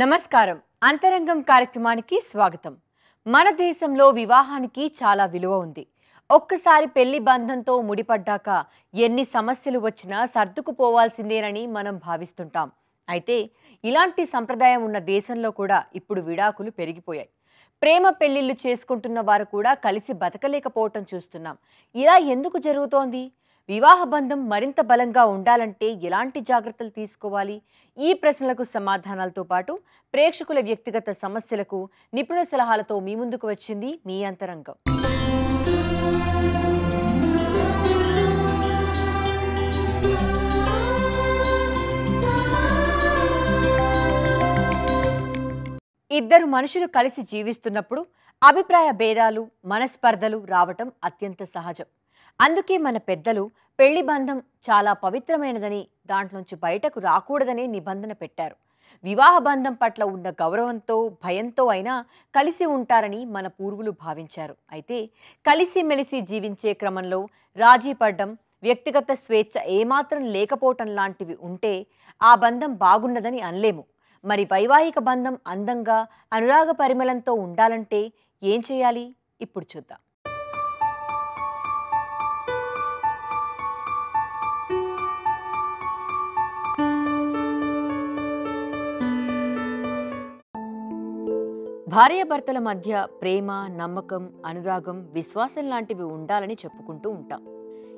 నమస్కారం. అంతరంగం కార్యక్రమానికి స్వాగతం. మన దేశంలో వివాహానికి చాలా విలువ ఉంది. ఒక్కసారి పెళ్ళి బంధంతో ముడిపడ్డాక ఎన్ని సమస్యలు వచ్చినా సర్దుకుపోవాల్సిందేనని మనం భావిస్తుంటాం. అయితే ఇలాంటి సంప్రదాయం ఉన్న దేశంలో కూడా ఇప్పుడు విడాకులు పెరిగిపోయాయి. ప్రేమ పెళ్ళిళ్ళు చేసుకుంటున్న వారు కూడా కలిసి బతకలేకపోవటం చూస్తున్నాం. ఇలా ఎందుకు జరుగుతోంది? వివాహ బంధం మరింత బలంగా ఉండాలంటే ఎలాంటి జాగ్రత్తలు తీసుకోవాలి? ఈ ప్రశ్నలకు సమాధానాలతో పాటు ప్రేక్షకుల వ్యక్తిగత సమస్యలకు నిపుణుల సలహాలతో మీ ముందుకు వచ్చింది మీ అంతరంగం. ఇద్దరు మనుషులు కలిసి జీవిస్తున్నప్పుడు అభిప్రాయ భేదాలు మనస్పర్ధలు రావటం అత్యంత సహజం. అందుకే మన పెద్దలు పెళ్ళి బంధం చాలా పవిత్రమైనదని దాంట్లోంచి బయటకు రాకూడదనే నిబంధన పెట్టారు. వివాహ బంధం పట్ల ఉన్న గౌరవంతో భయంతో అయినా కలిసి ఉంటారని మన పూర్వులు భావించారు. అయితే కలిసిమెలిసి జీవించే క్రమంలో రాజీ పడ్డం వ్యక్తిగత స్వేచ్ఛ ఏమాత్రం లేకపోవటం లాంటివి ఉంటే ఆ బంధం బాగున్నదని అనలేము. మరి వైవాహిక బంధం అందంగా అనురాగ పరిమళంతో ఉండాలంటే ఏం చేయాలి? ఇప్పుడు చూద్దాం. భార్యాభర్తల మధ్య ప్రేమ నమ్మకం అనురాగం విశ్వాసం లాంటివి ఉండాలని చెప్పుకుంటూ ఉంటాం.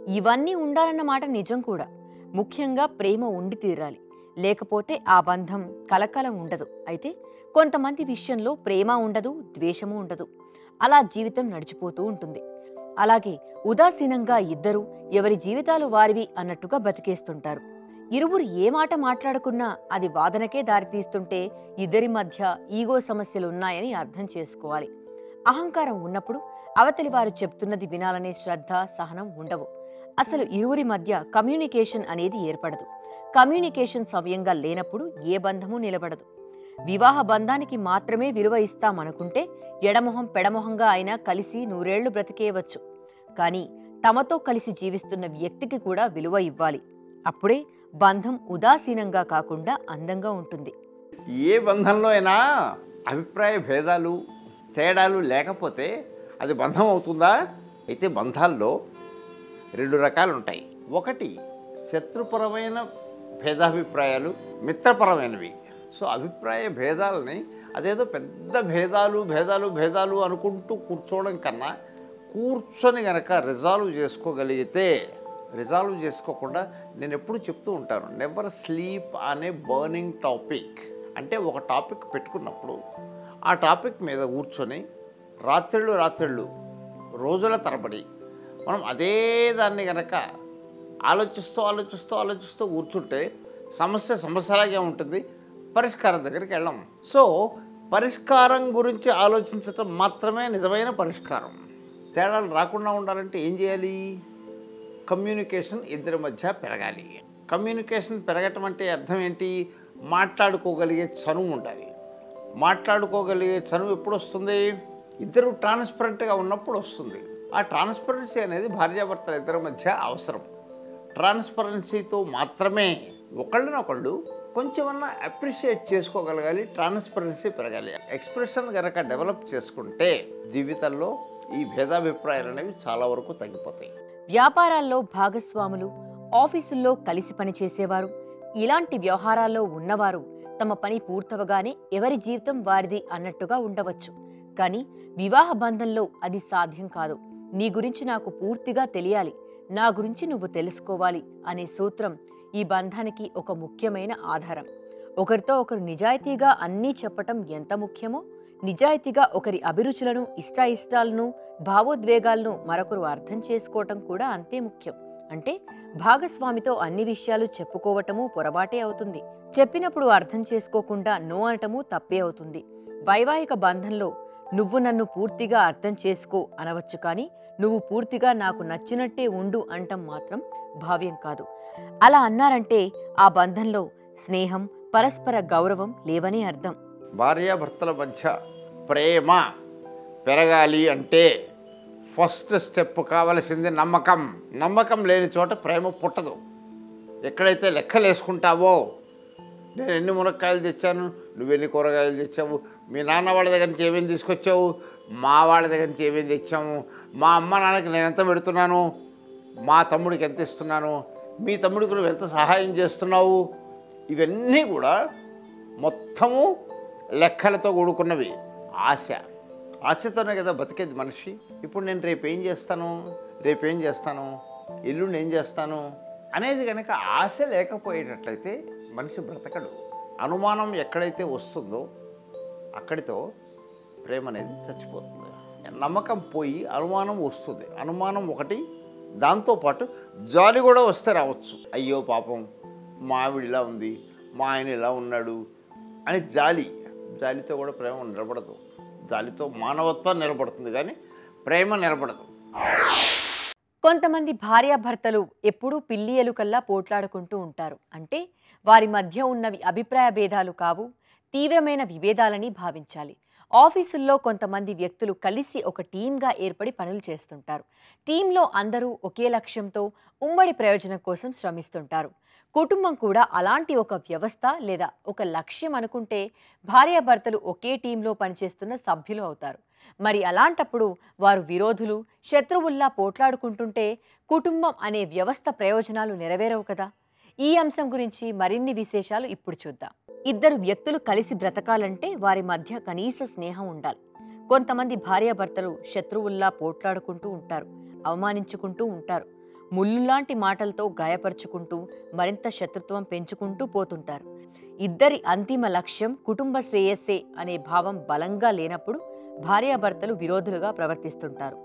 ఇవన్నీ ఉండాలన్న మాట నిజం కూడా. ముఖ్యంగా ప్రేమ ఉండి తీరాలి. లేకపోతే ఆ బంధం కలకలం ఉండదు. అయితే కొంతమంది విషయంలో ప్రేమ ఉండదు ద్వేషము ఉండదు. అలా జీవితం నడిచిపోతూ ఉంటుంది. అలాగే ఉదాసీనంగా ఇద్దరు ఎవరి జీవితాలు వారివి అన్నట్టుగా బతికేస్తుంటారు. ఇరువురు ఏ మాట మాట్లాడుకున్నా అది వాదనకే దారితీస్తుంటే ఇద్దరి మధ్య ఈగో సమస్యలు ఉన్నాయని అర్థం చేసుకోవాలి. అహంకారం ఉన్నప్పుడు అవతలి వారు చెప్తున్నది వినాలనే శ్రద్ధ సహనం ఉండవు. అసలు ఇరువురి మధ్య కమ్యూనికేషన్ అనేది ఏర్పడదు. కమ్యూనికేషన్ సవ్యంగా లేనప్పుడు ఏ బంధము నిలబడదు. వివాహ బంధానికి మాత్రమే విలువ ఇస్తామనుకుంటే ఎడమొహం పెడమొహంగా అయినా కలిసి నూరేళ్ళు బ్రతికేయవచ్చు. కానీ తమతో కలిసి జీవిస్తున్న వ్యక్తికి కూడా విలువ ఇవ్వాలి. అప్పుడే బంధం ఉదాసీనంగా కాకుండా అందంగా ఉంటుంది. ఏ బంధంలో అయినా అభిప్రాయ భేదాలు తేడాలు లేకపోతే అది బంధం అవుతుందా? అయితే బంధాల్లో రెండు రకాలు ఉంటాయి. ఒకటి శత్రుపరమైన భేదాభిప్రాయాలు మిత్రపరమైనవి. సో అభిప్రాయ భేదాలని అదేదో పెద్ద భేదాలు భేదాలు భేదాలు అనుకుంటూ కూర్చోవడం కన్నా కూర్చొని గనక రిజాల్వ్ చేసుకోగలిగితే రిజాల్వ్ చేసుకోకుండా నేను ఎప్పుడు చెప్తూ ఉంటాను నెవర్ స్లీప్ అనే బర్నింగ్ టాపిక్ అంటే ఒక టాపిక్ పెట్టుకున్నప్పుడు ఆ టాపిక్ మీద కూర్చొని రాత్రిళ్ళు రాత్రిళ్ళు రోజుల తరబడి మనం అదే దాన్ని కనుక ఆలోచిస్తూ ఆలోచిస్తూ ఆలోచిస్తూ కూర్చుంటే సమస్య సమస్యలాగే ఉంటుంది పరిష్కారం దగ్గరికి వెళ్ళాం. సో పరిష్కారం గురించి ఆలోచించటం మాత్రమే నిజమైన పరిష్కారం. తేడాలు రాకుండా ఉండాలంటే ఏం చేయాలి? కమ్యూనికేషన్ ఇద్దరి మధ్య పెరగాలి. కమ్యూనికేషన్ పెరగటం అంటే అర్థం ఏంటి? మాట్లాడుకోగలిగే చనువు ఉండాలి. మాట్లాడుకోగలిగే చనువు ఎప్పుడు వస్తుంది ఇద్దరు ట్రాన్స్పరెంట్గా ఉన్నప్పుడు వస్తుంది. ఆ ట్రాన్స్పరెన్సీ అనేది భార్యాభర్తల ఇద్దరి మధ్య అవసరం. ట్రాన్స్పరెన్సీతో మాత్రమే ఒకళ్ళనొకళ్ళు కొంచెమన్నా అప్రిషియేట్ చేసుకోగలగాలి ట్రాన్స్పరెన్సీ పెరగాలి. ఎక్స్ప్రెషన్ కనుక డెవలప్ చేసుకుంటే జీవితంలో ఈ భేదాభిప్రాయాలు అనేవి చాలా వరకు తగ్గిపోతాయి. వ్యాపారాల్లో భాగస్వాములు ఆఫీసుల్లో కలిసి పనిచేసేవారు ఇలాంటి వ్యవహారాల్లో ఉన్నవారు తమ పని పూర్తవగానే ఎవరి జీవితం వారిది అన్నట్టుగా ఉండవచ్చు. కానీ వివాహ బంధంలో అది సాధ్యం కాదు. నీ గురించి నాకు పూర్తిగా తెలియాలి. నా గురించి నువ్వు తెలుసుకోవాలి అనే సూత్రం ఈ బంధానికి ఒక ముఖ్యమైన ఆధారం. ఒకరితో ఒకరు నిజాయితీగా అన్నీ చెప్పటం ఎంత ముఖ్యమో నిజాయితీగా ఒకరి అభిరుచులను ఇష్టాయిష్టాలను భావోద్వేగాలను మరొకరు అర్థం చేసుకోవటం కూడా అంతే ముఖ్యం. అంటే భాగస్వామితో అన్ని విషయాలు చెప్పుకోవటము పొరపాటే అవుతుంది. చెప్పినప్పుడు అర్థం చేసుకోకుండా నో అనటము తప్పే అవుతుంది. వైవాహిక బంధంలో నువ్వు నన్ను పూర్తిగా అర్థం చేసుకో అనవచ్చు కానీ నువ్వు పూర్తిగా నాకు నచ్చినట్టే ఉండు అంటం మాత్రం భావ్యం కాదు. అలా అన్నారంటే ఆ బంధంలో స్నేహం పరస్పర గౌరవం లేవని అర్థం. భార్యాభర్తల మధ్య ప్రేమ పెరగాలి అంటే ఫస్ట్ స్టెప్ కావలసింది నమ్మకం. నమ్మకం లేని చోట ప్రేమ పుట్టదు. ఎక్కడైతే లెక్కలు వేసుకుంటావో నేను ఎన్ని మునక్కాయలు తెచ్చాను నువ్వెన్ని కూరగాయలు తెచ్చావు మీ నాన్న వాళ్ళ దగ్గర నుంచి ఏమేమి తీసుకొచ్చావు మా వాళ్ళ దగ్గర నుంచి ఏమేమి తెచ్చాము మా అమ్మ నాన్నకి నేను ఎంత పెడుతున్నాను మా తమ్ముడికి ఎంత ఇస్తున్నాను మీ తమ్ముడికి నువ్వు ఎంత సహాయం చేస్తున్నావు ఇవన్నీ కూడా మొత్తము లెక్కలతో కూడుకున్నవి. ఆశ. ఆశతోనే కదా బతికేది మనిషి. ఇప్పుడు నేను రేపు ఏం చేస్తాను? రేపు ఏం చేస్తాను? ఎల్లుండి ఏం చేస్తాను? అనేది కనుక ఆశ లేకపోయేటట్లయితే మనిషి బ్రతకడు. అనుమానం ఎక్కడైతే వస్తుందో అక్కడితో ప్రేమ అనేది చచ్చిపోతుంది. నమ్మకం పోయి అనుమానం వస్తుంది. అనుమానం ఒకటి దాంతోపాటు జాలి కూడా వస్తే రావచ్చు. అయ్యో పాపం మా ఆవిడ ఇలా ఉంది మా ఆయన ఇలా ఉన్నాడు అని జాలి జాలితో కూడా ప్రేమ నిలబడదు. జాలితో మానవత్వం నిలబడుతుంది కానీ ప్రేమ నిలబడదు. కొంతమంది భార్యాభర్తలు ఎప్పుడూ పిల్లి ఎలుకల్లా పోట్లాడుకుంటూ ఉంటారు. అంటే వారి మధ్య ఉన్నవి అభిప్రాయ భేదాలు కావు తీవ్రమైన విభేదాలని భావించాలి. ఆఫీసుల్లో కొంతమంది వ్యక్తులు కలిసి ఒక టీంగా ఏర్పడి పనులు చేస్తుంటారు. టీంలో అందరూ ఒకే లక్ష్యంతో ఉమ్మడి ప్రయోజనం కోసం శ్రమిస్తుంటారు. కుటుంబం కూడా అలాంటి ఒక వ్యవస్థ లేదా ఒక లక్ష్యం అనుకుంటే భార్యాభర్తలు ఒకే టీంలో పనిచేస్తున్న సభ్యులు అవుతారు. మరి అలాంటప్పుడు వారు విరోధులు శత్రువుల్లా పోట్లాడుకుంటుంటే కుటుంబం అనే వ్యవస్థ ప్రయోజనాలు నెరవేరవు కదా? ఈ అంశం గురించి మరిన్ని విశేషాలు ఇప్పుడు చూద్దాం. ఇద్దరు వ్యక్తులు కలిసి బ్రతకాలంటే వారి మధ్య కనీస స్నేహం ఉండాలి. కొంతమంది భార్యాభర్తలు శత్రువుల్లా పోట్లాడుకుంటూ ఉంటారు అవమానించుకుంటూ ఉంటారు. ముళ్ళులాంటి మాటలతో గాయపరుచుకుంటూ మరింత శత్రుత్వం పెంచుకుంటూ పోతుంటారు. ఇద్దరి అంతిమ లక్ష్యం కుటుంబ శ్రేయస్సే అనే భావం బలంగా లేనప్పుడు భార్యాభర్తలు విరోధులుగా ప్రవర్తిస్తుంటారు.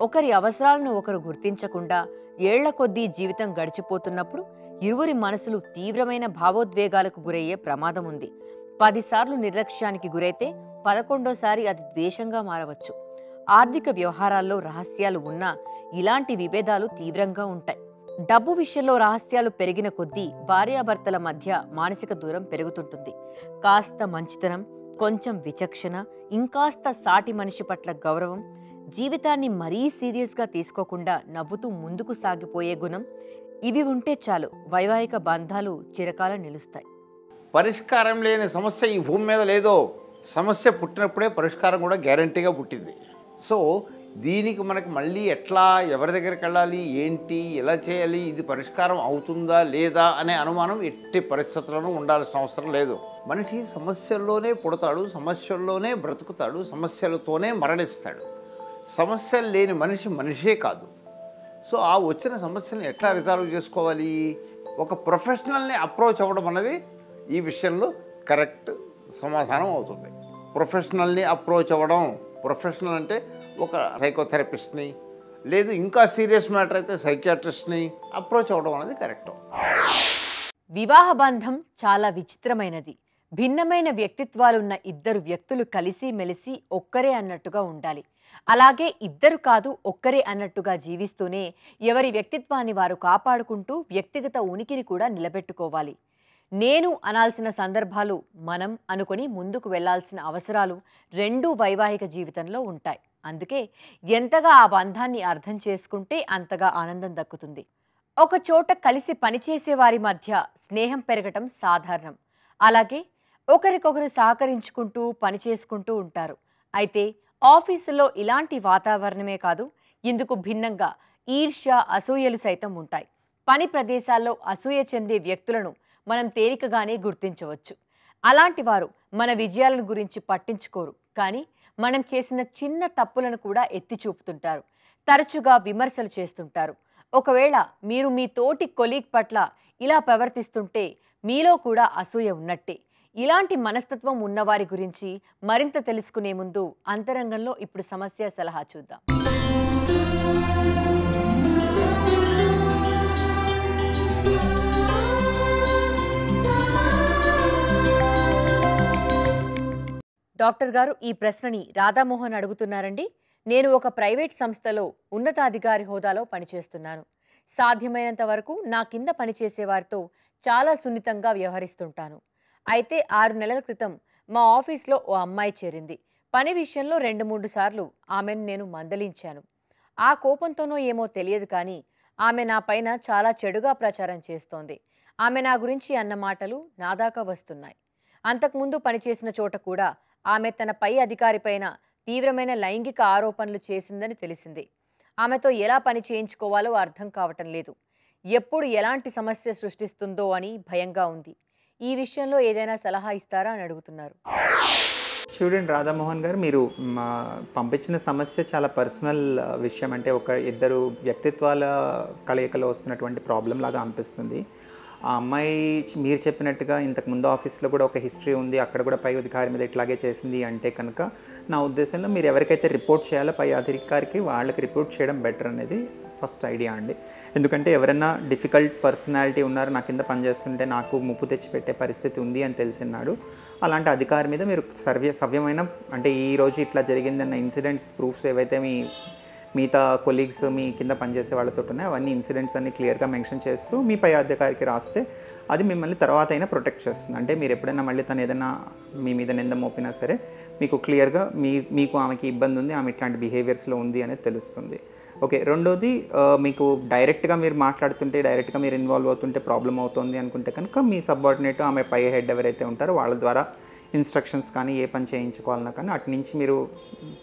ఒకరి అవసరాలను ఒకరు గుర్తించకుండా ఏళ్ళ కొద్దీ జీవితం గడిచిపోతున్నప్పుడు ఇరువురి మనసులు తీవ్రమైన భావోద్వేగాలకు గురయ్యే ప్రమాదం ఉంది. పదిసార్లు నిర్లక్ష్యానికి గురైతే పదకొండోసారి అది ద్వేషంగా మారవచ్చు. ఆర్థిక వ్యవహారాల్లో రహస్యాలు ఉన్నా ఇలాంటి విభేదాలు తీవ్రంగా ఉంటాయి. డబ్బు విషయంలో రహస్యాలు పెరిగిన కొద్దీ భార్యాభర్తల మధ్య మానసిక దూరం పెరుగుతుంటుంది. కాస్త మంచితనం కొంచెం విచక్షణ ఇంకాస్త సాటి మనిషి పట్ల గౌరవం జీవితాన్ని మరీ సీరియస్గా తీసుకోకుండా నవ్వుతూ ముందుకు సాగిపోయే గుణం ఇవి ఉంటే చాలు వైవాహిక బంధాలు చిరకాలం నిలుస్తాయి. పరిష్కారం లేని సమస్య ఈ భూమి మీద లేదో సమస్య పుట్టినప్పుడే పరిష్కారం కూడా గ్యారంటీగా పుట్టింది. సో దీనికి మనకి మళ్ళీ ఎట్లా ఎవరి దగ్గరికి వెళ్ళాలి ఏంటి ఎలా చేయాలి ఇది పరిష్కారం అవుతుందా లేదా అనే అనుమానం ఎట్టి పరిస్థితుల్లోనూ ఉండాల్సిన అవసరం లేదు. మనిషి సమస్యల్లోనే పుడతాడు సమస్యల్లోనే బ్రతుకుతాడు సమస్యలతోనే మరణిస్తాడు. సమస్యలు లేని మనిషి మనిషే కాదు. సో ఆ వచ్చిన సమస్యలను ఎట్లా రిజాల్వ్ చేసుకోవాలి? ఒక ప్రొఫెషనల్ని అప్రోచ్ అవ్వడం అనేది ఈ విషయంలో కరెక్ట్ సమాధానం అవుతుంది. ప్రొఫెషనల్ని అప్రోచ్ అవ్వడం ప్రొఫెషనల్ అంటే ఒక సైకోథెరపిస్ట్ని లేదు ఇంకా సీరియస్ మ్యాటర్ అయితే సైకియాట్రిస్ట్ని అప్రోచ్ అవ్వడం అనేది కరెక్ట్. వివాహ బంధం చాలా విచిత్రమైనది. భిన్నమైన వ్యక్తిత్వాలున్న ఇద్దరు వ్యక్తులు కలిసి మెలిసి ఒక్కరే అన్నట్టుగా ఉండాలి. అలాగే ఇద్దరు కాదు ఒక్కరే అన్నట్టుగా జీవిస్తూనే ఎవరి వ్యక్తిత్వాన్ని వారు కాపాడుకుంటూ వ్యక్తిగత ఉనికిని కూడా నిలబెట్టుకోవాలి. నేను అనాల్సిన సందర్భాలు మనం అనుకొని ముందుకు వెళ్ళాల్సిన అవసరాలు రెండూ వైవాహిక జీవితంలో ఉంటాయి. అందుకే ఎంతగా ఆ బంధాన్ని అర్థం చేసుకుంటే అంతగా ఆనందం దక్కుతుంది. ఒక చోట కలిసి పనిచేసే వారి మధ్య స్నేహం పెరగటం సాధారణం. అలాగే ఒకరికొకరు సహకరించుకుంటూ పనిచేసుకుంటూ ఉంటారు. అయితే ఆఫీసులో ఇలాంటి వాతావరణమే కాదు ఇందుకు భిన్నంగా ఈర్ష్య అసూయలు సైతం ఉంటాయి. పని ప్రదేశాల్లో అసూయ చెందే వ్యక్తులను మనం తేలికగానే గుర్తించవచ్చు. అలాంటి వారు మన విజయాలను గురించి పట్టించుకోరు. కానీ మనం చేసిన చిన్న తప్పులను కూడా ఎత్తి చూపుతుంటారు. తరచుగా విమర్శలు చేస్తుంటారు. ఒకవేళ మీరు మీ తోటి కొలీగ్ పట్ల ఇలా ప్రవర్తిస్తుంటే మీలో కూడా అసూయ ఉన్నట్టే. ఇలాంటి మనస్తత్వం ఉన్నవారి గురించి మరింత తెలుసుకునే ముందు అంతరంగంలో ఇప్పుడు సమస్య సలహా చూద్దాం. డాక్టర్ గారు ఈ ప్రశ్నని రాధామోహన్ అడుగుతున్నారండి. నేను ఒక ప్రైవేట్ సంస్థలో ఉన్నతాధికారి హోదాలో పనిచేస్తున్నాను. సాధ్యమైనంత వరకు నా కింద పనిచేసే వారితో చాలా సున్నితంగా వ్యవహరిస్తుంటాను. అయితే ఆరు నెలల క్రితం మా ఆఫీస్లో ఓ అమ్మాయి చేరింది. పని విషయంలో రెండు మూడు సార్లు ఆమెను నేను మందలించాను. ఆ కోపంతోనో ఏమో తెలియదు కానీ ఆమె నా పైన చాలా చెడుగా ప్రచారం చేస్తోంది. ఆమె నా గురించి అన్న మాటలు నా దాకా వస్తున్నాయి. అంతకుముందు పనిచేసిన చోట కూడా ఆమె తన పై అధికారిపైన తీవ్రమైన లైంగిక ఆరోపణలు చేసిందని తెలిసింది. ఆమెతో ఎలా పని చేయించుకోవాలో అర్థం కావటం లేదు. ఎప్పుడు ఎలాంటి సమస్య సృష్టిస్తుందో అని భయంగా ఉంది. ఈ విషయంలో ఏదైనా సలహా ఇస్తారా అని అడుగుతున్నారు. స్టూడెంట్ రాధామోహన్ గారు మీరు మా పంపించిన సమస్య చాలా పర్సనల్ విషయం. అంటే ఒక ఇద్దరు వ్యక్తిత్వాల కలయికలో వస్తున్నటువంటి ప్రాబ్లం లాగా అనిపిస్తుంది. ఆ అమ్మాయి మీరు చెప్పినట్టుగా ఇంతకు ముందు ఆఫీస్లో కూడా ఒక హిస్టరీ ఉంది అక్కడ కూడా పై అధికారి మీద ఇట్లాగే చేసింది అంటే కనుక నా ఉద్దేశంలో మీరు ఎవరికైతే రిపోర్ట్ చేయాలో పై అధికారికి వాళ్ళకి రిపోర్ట్ చేయడం బెటర్ అనేది ఫస్ట్ ఐడియా అండి. ఎందుకంటే ఎవరైనా డిఫికల్ట్ పర్సనాలిటీ ఉన్నారు నా కింద పనిచేస్తుంటే నాకు ముప్పు తెచ్చిపెట్టే పరిస్థితి ఉంది అని తెలిసినాడు అలాంటి అధికారి మీద మీరు సర్వ్య సవ్యమైన అంటే ఈ రోజు ఇట్లా జరిగిందన్న ఇన్సిడెంట్స్ ప్రూఫ్స్ ఏవైతే మీ మిగతా కొలీగ్స్ మీ కింద పనిచేసే వాళ్ళతో ఉన్నాయి అవన్నీ ఇన్సిడెంట్స్ అన్ని క్లియర్గా మెన్షన్ చేస్తూ మీ పై అధికారికి రాస్తే అది మిమ్మల్ని తర్వాత అయినా ప్రొటెక్ట్ చేస్తుంది. అంటే మీరు ఎప్పుడైనా మళ్ళీ తను ఏదైనా మీ మీద నింద మోపినా సరే మీకు క్లియర్గా మీ మీకు ఆమెకి ఇబ్బంది ఉంది ఆమె ఇట్లాంటి బిహేవియర్స్లో ఉంది అనేది తెలుస్తుంది. ఓకే రెండోది మీకు డైరెక్ట్గా మీరు మాట్లాడుతుంటే డైరెక్ట్గా మీరు ఇన్వాల్వ్ అవుతుంటే ప్రాబ్లం అవుతుంది అనుకుంటే కనుక మీ సబార్డినేట్ ఆమె పై హెడ్ ఎవరైతే ఉంటారో వాళ్ళ ద్వారా ఇన్స్ట్రక్షన్స్ కానీ ఏ పని చేయించుకోవాలన్నా కానీ అటు నుంచి మీరు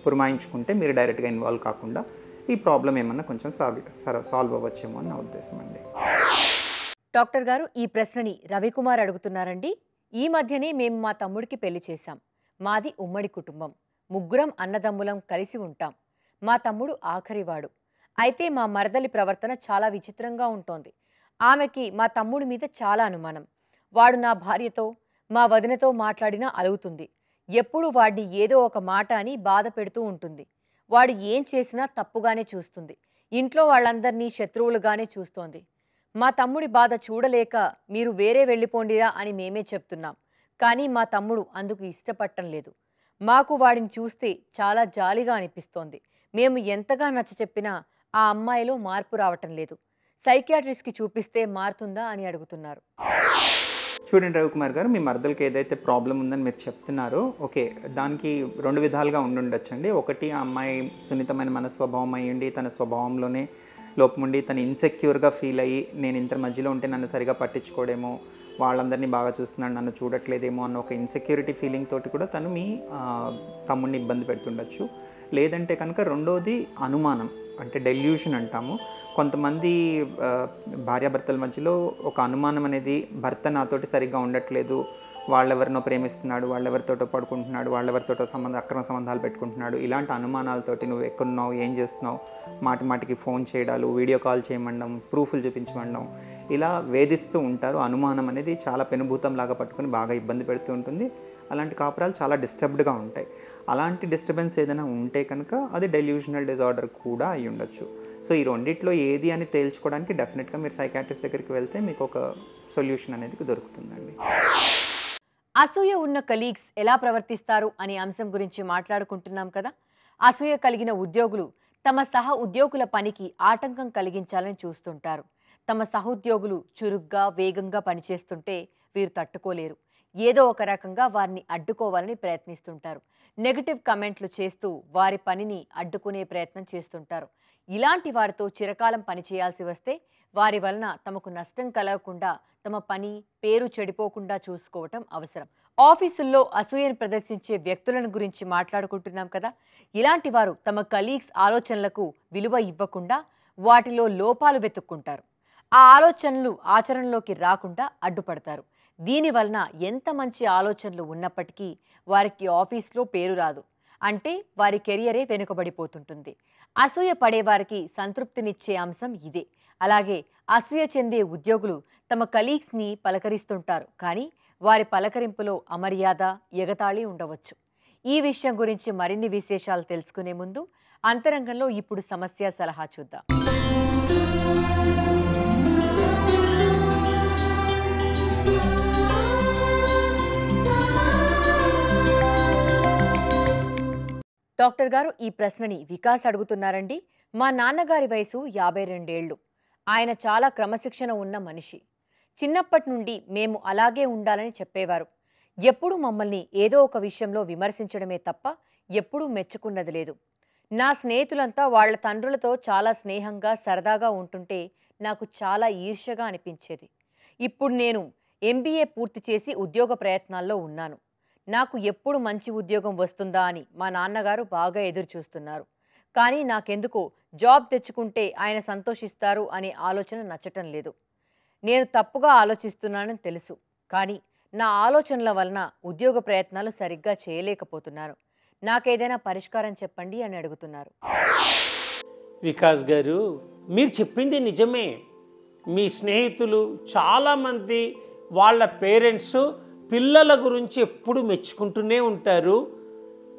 పురమాయించుకుంటే మీరు డైరెక్ట్గా ఇన్వాల్వ్ కాకుండా ఈ ప్రాబ్లం ఏమన్నా కొంచెం సాల్వ్ సాల్వ్ అవ్వచ్చేమో అని నా ఉద్దేశం అండి. డాక్టర్ గారు ఈ ప్రశ్నని రవికుమార్ అడుగుతున్నారండి. ఈ మధ్యనే మేము మా తమ్ముడికి పెళ్ళి చేశాం. మాది ఉమ్మడి కుటుంబం. ముగ్గురం అన్నదమ్ములం కలిసి ఉంటాం. మా తమ్ముడు ఆఖరివాడు. అయితే మా మరదలి ప్రవర్తన చాలా విచిత్రంగా ఉంటోంది. ఆమెకి మా తమ్ముడి మీద చాలా అనుమానం. వాడు నా భార్యతో మా వదినతో మాట్లాడినా అలుగుతుంది. ఎప్పుడు వాడిని ఏదో ఒక మాట అని బాధ పెడుతూ ఉంటుంది. వాడు ఏం చేసినా తప్పుగానే చూస్తుంది. ఇంట్లో వాళ్ళందరినీ శత్రువులుగానే చూస్తోంది. మా తమ్ముడి బాధ చూడలేక మీరు వేరే వెళ్ళిపోండిరా అని మేమే చెప్తున్నాం. కానీ మా తమ్ముడు అందుకు ఇష్టపడటం లేదు. మాకు వాడిని చూస్తే చాలా జాలిగా అనిపిస్తోంది. మేము ఎంతగా నచ్చ చెప్పినా ఆ అమ్మాయిలో మార్పు రావటం లేదు. సైకియాట్రిస్ట్కి చూపిస్తే మారుతుందా అని అడుగుతున్నారు. చూడండి రవికుమార్ గారు మీ మరదలకి ఏదైతే ప్రాబ్లం ఉందని మీరు చెప్తున్నారో ఓకే దానికి రెండు విధాలుగా ఉండుండొచ్చండి. ఒకటి ఆ అమ్మాయి సున్నితమైన మనస్వభావం అయ్యండి తన స్వభావంలోనే లోపముండి ఉండి తను ఇన్సెక్యూర్గా ఫీల్ అయ్యి నేను ఇంత మధ్యలో ఉంటే నన్ను సరిగా పట్టించుకోడేమో వాళ్ళందరినీ బాగా చూస్తున్నాడు నన్ను చూడట్లేదేమో అన్న ఒక ఇన్సెక్యూరిటీ ఫీలింగ్ తోటి కూడా తను మీ తమ్ముడిని ఇబ్బంది పెడుతుండొచ్చు. లేదంటే కనుక రెండోది అనుమానం. అంటే డెల్యూషన్ అంటాము. కొంతమంది భార్యాభర్తల మధ్యలో ఒక అనుమానం అనేది భర్త నాతోటి సరిగ్గా ఉండట్లేదు. వాళ్ళెవరినో ప్రేమిస్తున్నాడు వాళ్ళెవరితోటో పడుకుంటున్నాడు వాళ్ళెవరితోటో సంబంధ అక్రమ సంబంధాలు పెట్టుకుంటున్నాడు. ఇలాంటి అనుమానాలతోటి నువ్వు ఎక్కడున్నావు ఏం చేస్తున్నావు? మాటి మాటికి ఫోన్ చేయడాలు వీడియో కాల్ చేయమండం ప్రూఫ్లు చూపించమండం ఇలా వేధిస్తూ ఉంటారు. అనుమానం అనేది చాలా పెనుభూతం లాగా పట్టుకొని బాగా ఇబ్బంది పెడుతూ ఉంటుంది. అలాంటి కాపురాలు చాలా డిస్టర్బ్డ్గా ఉంటాయి. అలాంటి డిస్టర్బెన్స్ ఏదైనా ఉంటే కనుక అది డెల్యూషనల్ డిజార్డర్ కూడా అయి ఉండొచ్చు. సో ఈ రెండిట్లో ఏది అని తేల్చుకోవడానికి డెఫినెట్గా మీరు సైకాట్రిస్ట్ దగ్గరికి వెళ్తే మీకు ఒక సొల్యూషన్ అనేది దొరుకుతుందండి. అసూయ ఉన్న కలీగ్స్ ఎలా ప్రవర్తిస్తారు అనే అంశం గురించి మాట్లాడుకుంటున్నాం కదా? అసూయ కలిగిన ఉద్యోగులు తమ సహ ఉద్యోగుల పనికి ఆటంకం కలిగించాలని చూస్తుంటారు. తమ సహోద్యోగులు చురుగ్గా వేగంగా పనిచేస్తుంటే వీరు తట్టుకోలేరు. ఏదో ఒక రకంగా వారిని అడ్డుకోవాలని ప్రయత్నిస్తుంటారు. నెగటివ్ కమెంట్లు చేస్తూ వారి పనిని అడ్డుకునే ప్రయత్నం చేస్తుంటారు. ఇలాంటి వారితో చిరకాలం పనిచేయాల్సి వస్తే వారి వలన తమకు నష్టం కలగకుండా తమ పని పేరు చెడిపోకుండా చూసుకోవటం అవసరం. ఆఫీసుల్లో అసూయను ప్రదర్శించే వ్యక్తులను గురించి మాట్లాడుకుంటున్నాం కదా. ఇలాంటి వారు తమ కలీగ్స్ ఆలోచనలకు విలువ ఇవ్వకుండా వాటిలో లోపాలు వెతుక్కుంటారు. ఆ ఆలోచనలు ఆచరణలోకి రాకుండా అడ్డుపడతారు. దీని వలన ఎంత మంచి ఆలోచనలు ఉన్నప్పటికీ వారికి ఆఫీస్లో పేరు రాదు. అంటే వారి కెరియరే వెనుకబడిపోతుంటుంది. అసూయ పడేవారికి సంతృప్తినిచ్చే అంశం ఇదే. అలాగే అసూయ చెందే ఉద్యోగులు తమ కలీగ్స్ని పలకరిస్తుంటారు. కానీ వారి పలకరింపులో అమర్యాద ఎగతాళి ఉండవచ్చు. ఈ విషయం గురించి మరిన్ని విశేషాలు తెలుసుకునే ముందు అంతరంగంలో ఇప్పుడు సమస్య సలహా చూద్దాం. డాక్టర్ గారు ఈ ప్రశ్నని వికాస్ అడుగుతున్నారండి. మా నాన్నగారి వయసు యాభై రెండేళ్ళు ఆయన చాలా క్రమశిక్షణ ఉన్న మనిషి. చిన్నప్పటి నుండి మేము అలాగే ఉండాలని చెప్పేవారు. ఎప్పుడూ మమ్మల్ని ఏదో ఒక విషయంలో విమర్శించడమే తప్ప ఎప్పుడూ మెచ్చుకున్నది లేదు. నా స్నేహితులంతా వాళ్ళ తండ్రులతో చాలా స్నేహంగా సరదాగా ఉంటుంటే నాకు చాలా ఈర్ష్యగా అనిపించేది. ఇప్పుడు నేను ఎంబీఏ పూర్తి చేసి ఉద్యోగ ప్రయత్నాల్లో ఉన్నాను. నాకు ఎప్పుడు మంచి ఉద్యోగం వస్తుందా అని మా నాన్నగారు బాగా ఎదురు చూస్తున్నారు కానీ నాకెందుకో జాబ్ తెచ్చుకుంటే ఆయన సంతోషిస్తారు అనే ఆలోచన నచ్చటం లేదు. నేను తప్పుగా ఆలోచిస్తున్నానని తెలుసు. కానీ నా ఆలోచనల వలన ఉద్యోగ ప్రయత్నాలు సరిగ్గా చేయలేకపోతున్నాను నాకేదైనా పరిష్కారం చెప్పండి అని అడుగుతున్నారు. వికాస్ గారు మీరు చెప్పింది నిజమే. మీ స్నేహితులు చాలామంది వాళ్ళ పేరెంట్స్ పిల్లల గురించి ఎప్పుడు మెచ్చుకుంటూనే ఉంటారు.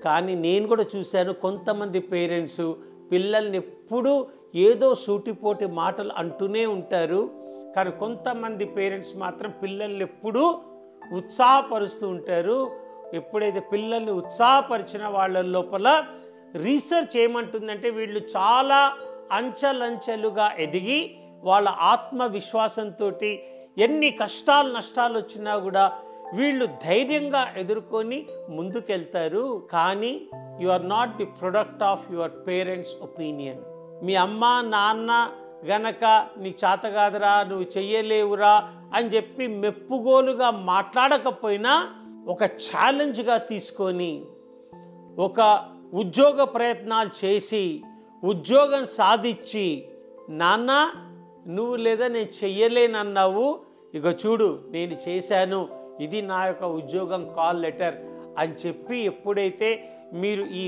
కానీ నేను కూడా చూశాను కొంతమంది పేరెంట్స్ పిల్లల్ని ఎప్పుడు ఏదో సూటిపోటి మాటలు అంటూనే ఉంటారు. కానీ కొంతమంది పేరెంట్స్ మాత్రం పిల్లల్ని ఎప్పుడూ ఉత్సాహపరుస్తూ ఉంటారు. ఎప్పుడైతే పిల్లల్ని ఉత్సాహపరిచిన వాళ్ళ లోపల రీసెర్చ్ ఏమంటుందంటే వీళ్ళు చాలా అంచెలంచెలుగా ఎదిగి వాళ్ళ ఆత్మవిశ్వాసంతో ఎన్ని కష్టాలు నష్టాలు వచ్చినా కూడా వీళ్ళు ధైర్యంగా ఎదుర్కొని ముందుకెళ్తారు కానీ you are not the product of your parents opinion మీ అమ్మ నాన్న గనక నీకు చేత కాదురా నువ్వు చెయ్యలేవురా అని చెప్పి మెప్పుగోలుగా మాట్లాడకపోయినా ఒక ఛాలెంజ్గా తీసుకొని ఒక ఉద్యోగ ప్రయత్నాలు చేసి ఉద్యోగం సాధించి నాన్న నువ్వు లేదా నేను చెయ్యలేనన్నావు. ఇక చూడు నేను చేశాను. ఇది నా యొక్క ఉద్యోగం కాల్ లెటర్ అని చెప్పి ఎప్పుడైతే మీరు ఈ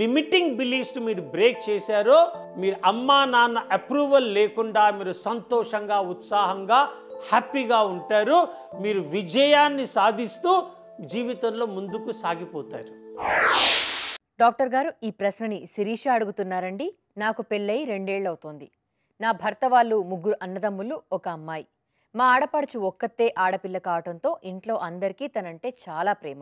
లిమిటింగ్ బిలీఫ్స్ మీరు బ్రేక్ చేశారో మీరు అమ్మా నాన్న అప్రూవల్ లేకుండా మీరు సంతోషంగా ఉత్సాహంగా హ్యాపీగా ఉంటారు. మీరు విజయాన్ని సాధిస్తూ జీవితంలో ముందుకు సాగిపోతారు. డాక్టర్ గారు ఈ ప్రశ్నని శిరీష అడుగుతున్నారండి. నాకు పెళ్ళై రెండేళ్ళు అవుతోంది నా భర్త వాళ్ళు ముగ్గురు అన్నదమ్ములు ఒక అమ్మాయి. మా ఆడపడుచు ఒక్కతే ఆడపిల్ల కావటంతో ఇంట్లో అందరికీ తనంటే చాలా ప్రేమ.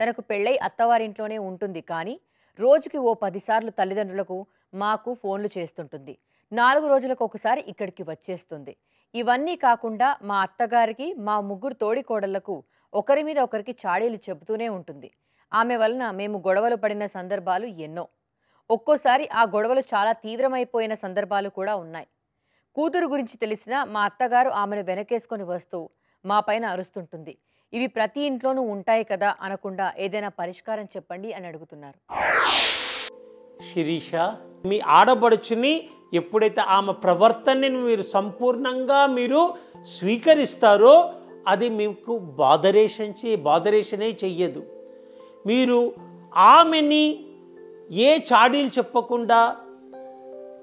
తనకు పెళ్ళై అత్తవారింట్లోనే ఉంటుంది కానీ రోజుకి ఓ పదిసార్లు తల్లిదండ్రులకు మాకు ఫోన్లు చేస్తుంటుంది. నాలుగు రోజులకు ఒకసారి ఇక్కడికి వచ్చేస్తుంది. ఇవన్నీ కాకుండా మా అత్తగారికి మా ముగ్గురు తోడికోడళ్ళకు ఒకరి మీద ఒకరికి చాడీలు చెబుతూనే ఉంటుంది. ఆమె వలన మేము గొడవలు పడిన సందర్భాలు ఎన్నో. ఒక్కోసారి ఆ గొడవలు చాలా తీవ్రమైపోయిన సందర్భాలు కూడా ఉన్నాయి. కూతురు గురించి తెలిసినా మా అత్తగారు ఆమెను వెనకేసుకొని వస్తూ మా పైన అరుస్తుంటుంది. ఇవి ప్రతి ఇంట్లోనూ ఉంటాయి కదా అనకుండా ఏదైనా పరిష్కారం చెప్పండి అని అడుగుతున్నారు. శిరీష మీ ఆడబడుచుని ఎప్పుడైతే ఆమె ప్రవర్తనని మీరు సంపూర్ణంగా మీరు స్వీకరిస్తారో అది మీకు బాధరేషన్ చే బాధరేషనే చెయ్యదు. మీరు ఆమెని ఏ చాడీలు చెప్పకుండా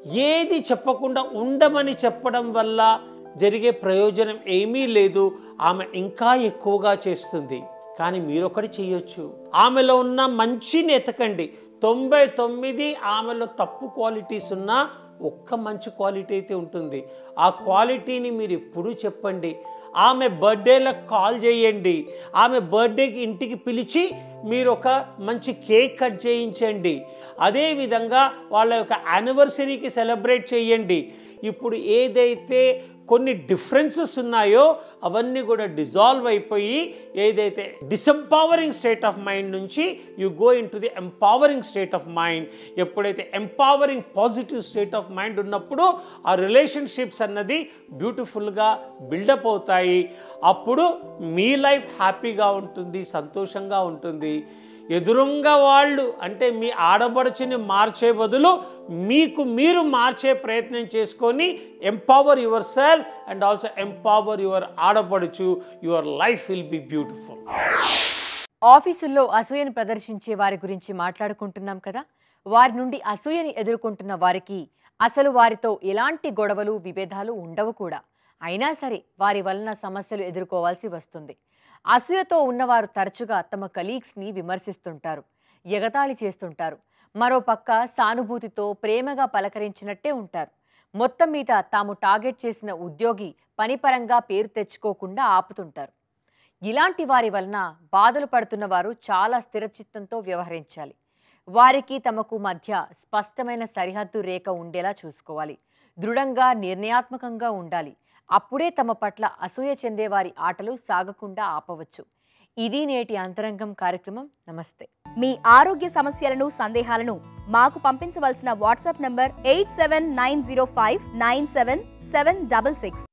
ఏది చెప్పకుండా ఉండమని చెప్పడం వల్ల జరిగే ప్రయోజనం ఏమీ లేదు. ఆమె ఇంకా ఎక్కువగా చేస్తుంది. కానీ మీరొకటి చేయొచ్చు ఆమెలో ఉన్న మంచిని ఎతకండి తొంభై తొమ్మిది ఆమెలో తప్పు క్వాలిటీస్ ఉన్నా ఒక్క మంచి క్వాలిటీ అయితే ఉంటుంది. ఆ క్వాలిటీని మీరు ఎప్పుడూ చెప్పండి. ఆమె బర్త్డేలకు కాల్ చేయండి. ఆమె బర్త్డేకి ఇంటికి పిలిచి మీరు ఒక మంచి కేక్ కట్ చేయించండి. అదేవిధంగా వాళ్ళ యొక్క యానివర్సరీకి సెలబ్రేట్ చేయండి. ఇప్పుడు ఏదైతే కొన్ని డిఫరెన్సెస్ ఉన్నాయో అవన్నీ కూడా డిజాల్వ్ అయిపోయి ఏదైతే డిసెంపవరింగ్ స్టేట్ ఆఫ్ మైండ్ నుంచి you go into the empowering state of mind ఎప్పుడైతే empowering positive state of mind ఉన్నప్పుడు ఆ రిలేషన్షిప్స్ అన్నది బ్యూటిఫుల్గా బిల్డప్ అవుతాయి. అప్పుడు మీ లైఫ్ హ్యాపీగా ఉంటుంది సంతోషంగా ఉంటుంది. ఎదురుంగా వాళ్ళు అంటే మీ ఆడబడుచుని మార్చే బదులు మీకు మీరు మార్చే ప్రయత్నం చేసుకొని empower yourself and also empower your ఆడబడుచు your life will be beautiful ఆఫీసుల్లో అసూయను ప్రదర్శించే వారి గురించి మాట్లాడుకుంటున్నాం కదా? వారి నుండి అసూయని ఎదుర్కొంటున్న వారికి అసలు వారితో ఎలాంటి గొడవలు విభేదాలు ఉండవు కూడా. అయినా సరే వారి వలన సమస్యలు ఎదుర్కోవాల్సి వస్తుంది. అసూయతో ఉన్నవారు తరచుగా తమ కలీగ్స్ని విమర్శిస్తుంటారు ఎగతాళి చేస్తుంటారు. మరోపక్క సానుభూతితో ప్రేమగా పలకరించినట్టే ఉంటారు. మొత్తం మీద తాము టార్గెట్ చేసిన ఉద్యోగి పనిపరంగా పేరు తెచ్చుకోకుండా ఆపుతుంటారు. ఇలాంటి వారి వలన బాధలు పడుతున్న వారు చాలా స్థిరచిత్తంతో వ్యవహరించాలి. వారికి తమకు మధ్య స్పష్టమైన సరిహద్దు రేఖ ఉండేలా చూసుకోవాలి. దృఢంగా నిర్ణయాత్మకంగా ఉండాలి. అప్పుడే తమ పట్ల అసూయ చెందే వారి ఆటలు సాగకుండా ఆపవచ్చు. ఇది నేటి అంతరంగం కార్యక్రమం. నమస్తే. మీ ఆరోగ్య సమస్యలను సందేహాలను మాకు పంపించవలసిన WhatsApp number eight seven nine zero five nine seven seven double six.